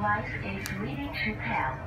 device is ready to pair.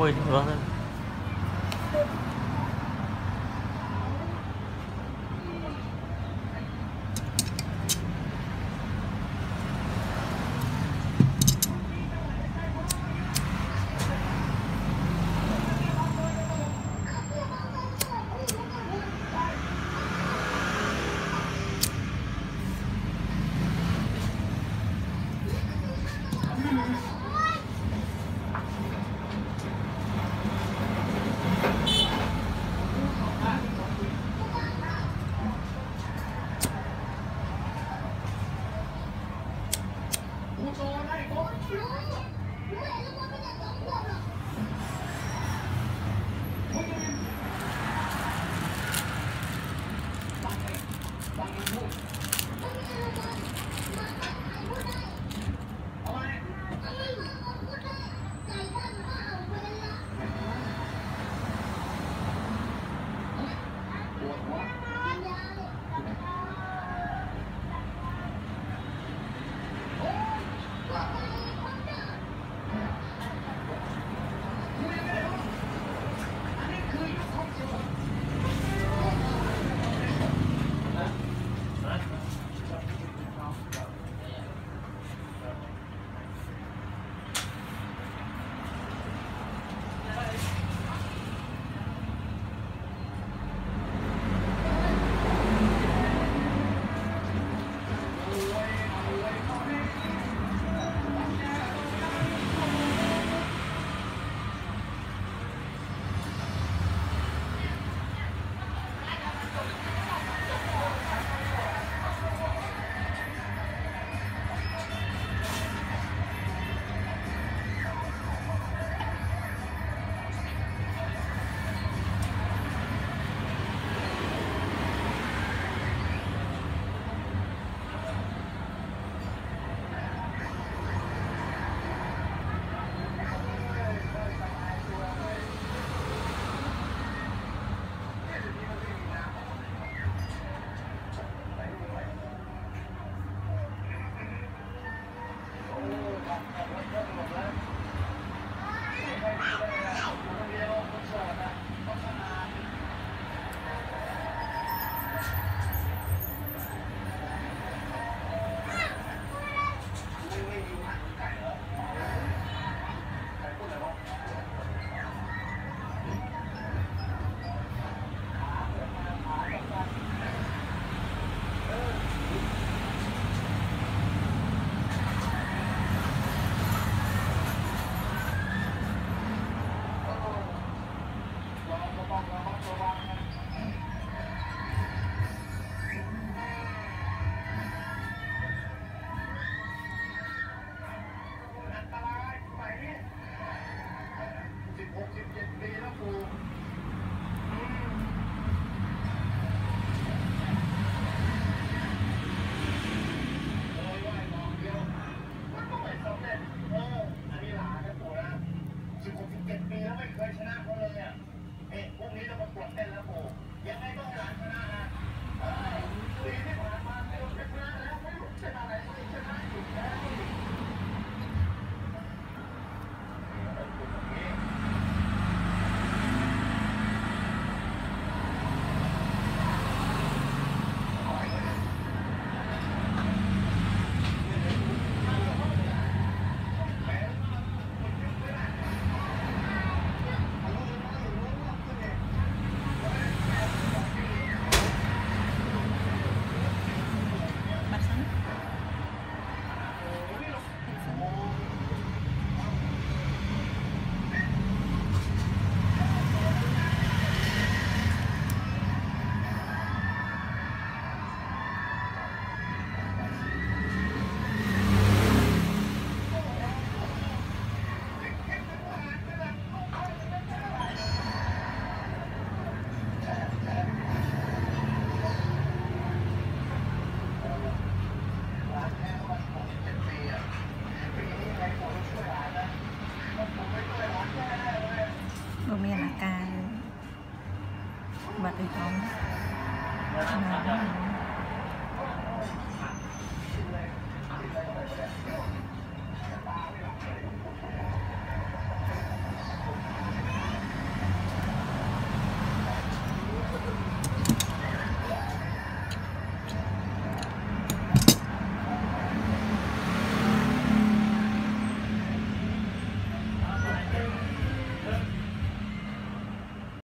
为什么呢